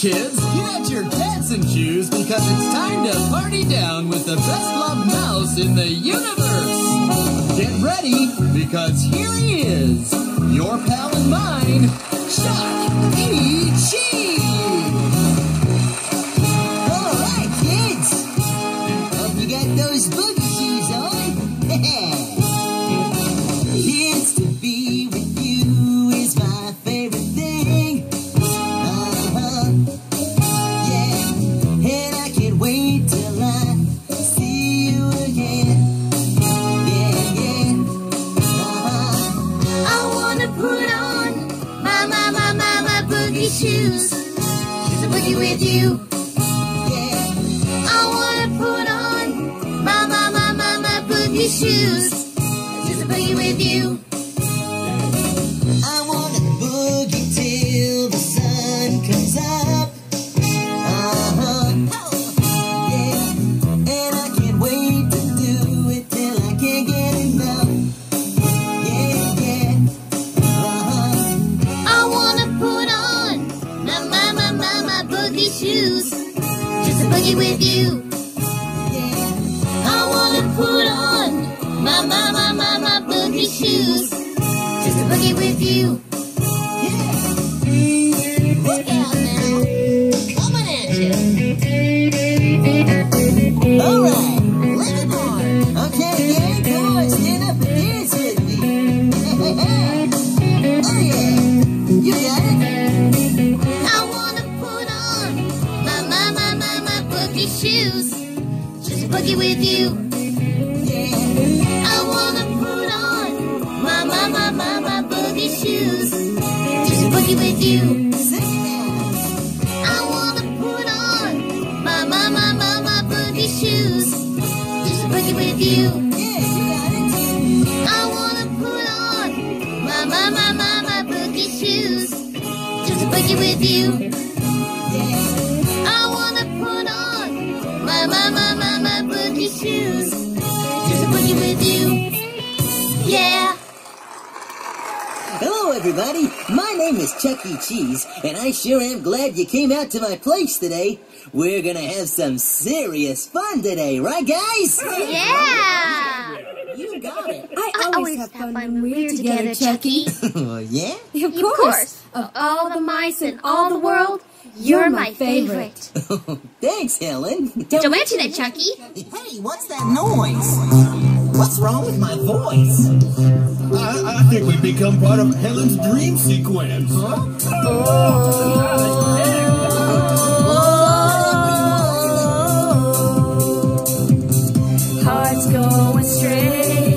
kids, get your dancing shoes because it's time to party down with the best loved mouse in the universe. Get ready because here he is, your pal and mine, Chuck E. boogie shoes. Just a boogie with you. Shoes. Just a boogie with you. Look out now. Coming at you. All right. Okay, gang, come on, stand up and dance with me. oh yeah. I wanna put on my, my, my, my, my boogie shoes. Just boogie with you. Boogie with you. I wanna put on my, my, my, my, my boogie shoes. Just a boogie with you. I wanna put on my, my, my, my, my boogie shoes. Just a boogie with you. I wanna put on my, my, my, my, my boogie shoes. Just a boogie with you. Yeah. Hello, everybody. My name is Chuck E. Cheese, and I sure am glad you came out to my place today. We're gonna have some serious fun today, right, guys? Yeah. You got it. I always have fun when we're together, Chucky. oh, yeah? Of Of course. Of all the mice in all the world, you're my favorite. Thanks, Helen. Don't mention it, Chucky. Hey, what's that noise? What's wrong with my voice? I, I think we've become part of Helen's dream sequence. Hearts go astray,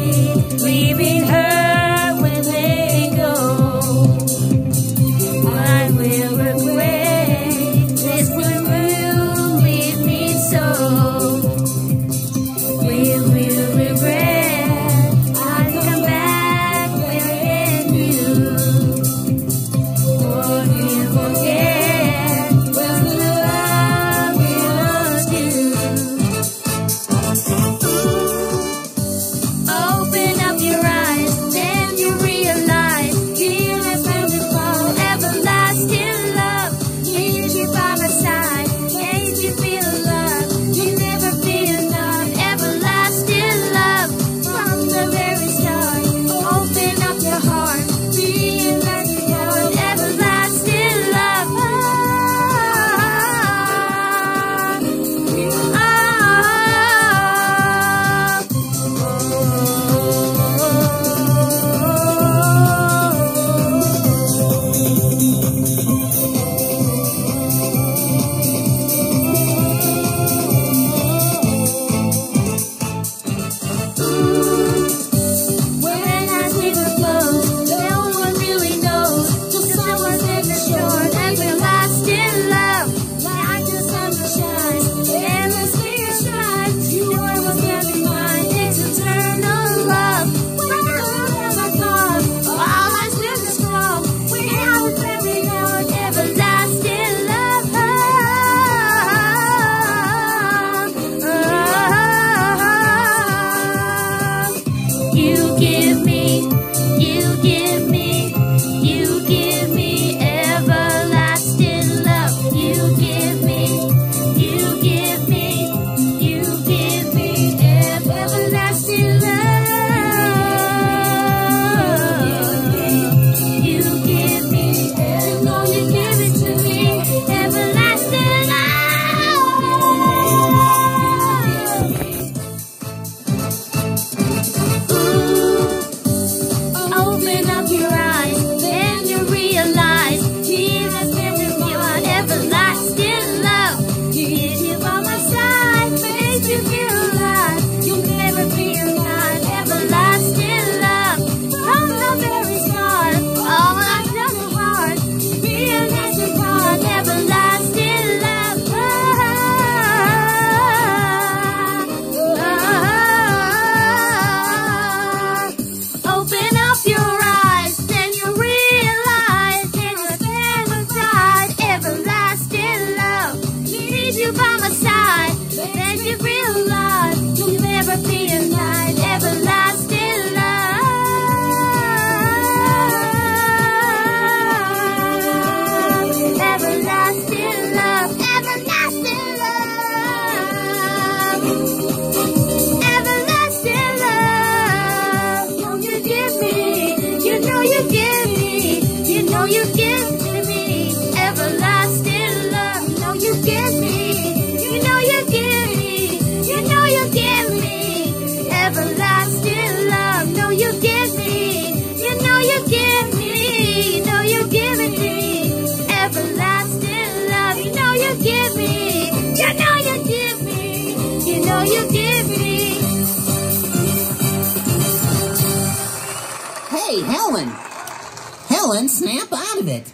Helen snap out of it.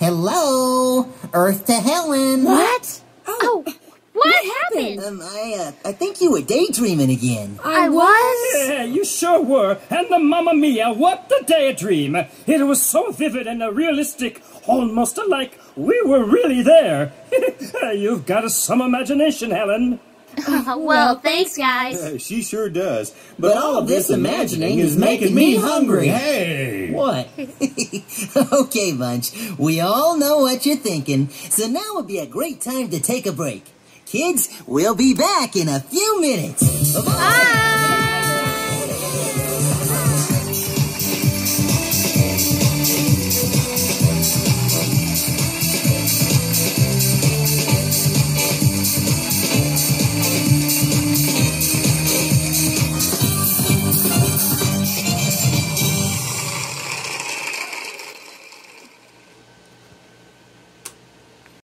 Hello, Earth to Helen. What? Oh, what happened? Um, I, uh, I think you were daydreaming again. I was? Yeah, you sure were. And the Mamma Mia, what the daydream. It was so vivid and realistic, almost like we were really there. You've got some imagination, Helen. well, thanks, guys. Uh, she sure does. But all of this imagining is making me hungry. Hey! What? okay, Munch. We all know what you're thinking, so now would be a great time to take a break. Kids, we'll be back in a few minutes. Bye-bye. Bye.